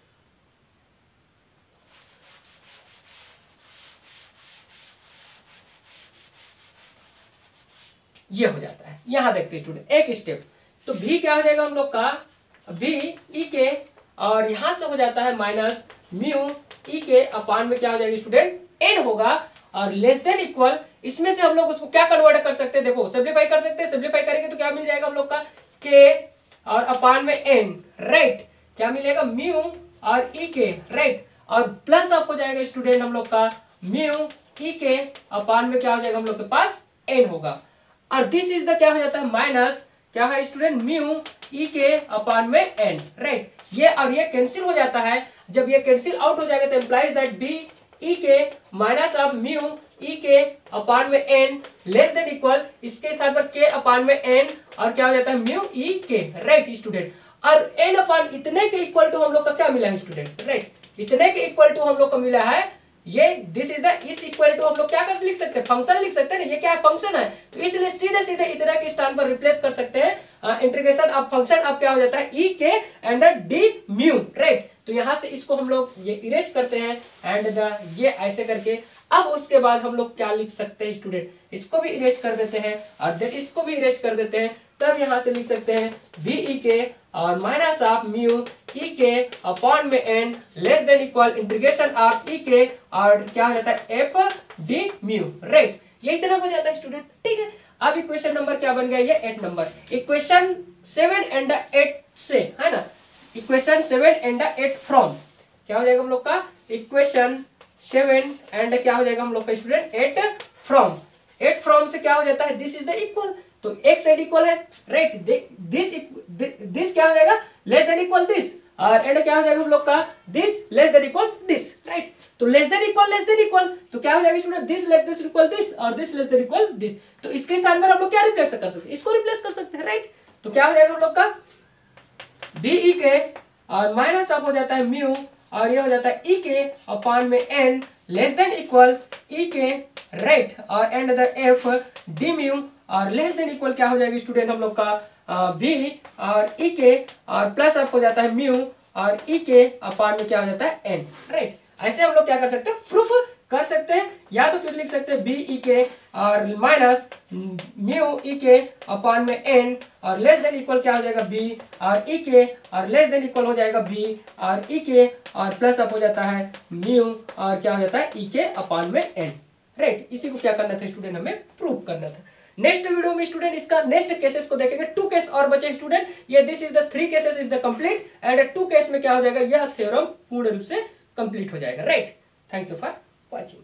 ये हो जाता है, यहाँ देखते स्टूडेंट एक स्टेप तो भी क्या हो जाएगा हम लोग का? बी ई के और यहाँ से हो जाता है माइनस म्यू ई के अपान में क्या हो जाएगा स्टूडेंट एन होगा, और लेस देन इक्वल इसमें से हम लोग उसको क्या कन्वर्ट कर सकते हैं? देखो सिंप्लीफाई कर सकते हैं सिंप्लीफाई करेंगे तो क्या मिल जाएगा हम लोग का? के और अपान में एन राइट क्या मिलेगा? म्यू और ई के राइट और प्लस आप हो जाएगा स्टूडेंट हम लोग का म्यू ई के अपान में क्या हो जाएगा हम लोग के पास? एन होगा। और दिस इज़ द क्या हो जाता है? माइनस क्या है स्टूडेंट म्यू ई के अपान में एन राइट ये अब ये कैंसिल हो जाता है। जब ये कैंसिल आउट हो जाएगा तो इंप्लाइज दैट बी ई के माइनस ऑफ़ म्यू ई के अपान में एन लेस देन इक्वल इसके स्थान पर के अपान में एन और क्या हो जाता है? Mu E K right student और एन अपान इतने के इक्वल टू हम लोग का क्या मिला है स्टूडेंट राइट इतने के इक्वल टू हम लोग को मिला है ये this is the is equal to हम लोग क्या कर, लिख सकते हैं? फ़ंक्शन लिख सकते हैं ना? ये क्या है फ़ंक्शन है? तो इसलिए सीधे सीधे इतना के स्थान पर रिप्लेस कर सकते हैं। इंटीग्रेशन ऑफ़ फ़ंक्शन अब क्या हो जाता है? ई के एंड डी म्यू राइट तो यहाँ से इसको हम लोग ये इरेज करते हैं। एंड द ये ऐसे करके अब उसके बाद हम लोग क्या लिख सकते हैं स्टूडेंट इसको भी इरेज कर देते हैं और देन इसको भी इरेज कर देते हैं। तब यहाँ से लिख सकते हैं बी ई के और माइनस ऑफ़ म्यू ई के अपॉन में N less than equal integration of E K और क्या हो जाता है एफ़ डी म्यू राइट ये इतना हो जाता है स्टूडेंट ठीक है। अब इक्वेशन नंबर क्या बन गया? ये eight number equation seven and eight से, है ना? Equation seven and eight from क्या हो जाएगा हम लोग का? इक्वेशन सेवन एंड क्या हो जाएगा हम लोग का student eight from eight from से क्या हो जाता है? दिस इज़ द इक्वल तो एक साइड इक्वल है. राइट दिस दिस क्या हो जाएगा? लेस देन इक्वल दिस और एंड क्या हो जाएगा हम लोग का? This less than equal this right तो less than equal less than equal तो क्या हो जाएगा student this less this equal this और this less than equal this तो इसके स्थान पर हम लोग क्या रिप्लेस कर सकते हैं? इसको रिप्लेस कर सकते हैं. राइट तो क्या हो जाएगा हम लोग का? बीई के और माइनस अब हो जाता है म्यू और ये हो जाता है ई के अपॉन में N less than equal E K right और and the F D mu और लेस देन इक्वल क्या हो जाएगी स्टूडेंट हम लोग का? बी और ई के और प्लस आपको जाता है म्यू और ई के अपॉन में क्या हो जाता है एन राइट ऐसे हम लोग क्या कर सकते हैं? प्रूफ कर सकते हैं, या तो फिर लिख सकते हैं बी ई के और माइनस म्यू ई के अपॉन में एन और लेस देन इक्वल क्या हो जाएगा बी और ई के और लेस देन इक्वल हो जाएगा बी और ई के और प्लस अप हो जाता है म्यू और क्या हो जाता है ई के अपॉन में एन राइट इसी को क्या करना था स्टूडेंट हमें प्रूव करना था। नेक्स्ट वीडियो में स्टूडेंट इसका नेक्स्ट केसेस को देखेंगे। टू केस और बचे स्टूडेंट ये this is the three cases is the complete and two case में क्या हो जाएगा? यह थ्योरम पूर्ण रूप से कंप्लीट हो जाएगा। Right thanks for 环境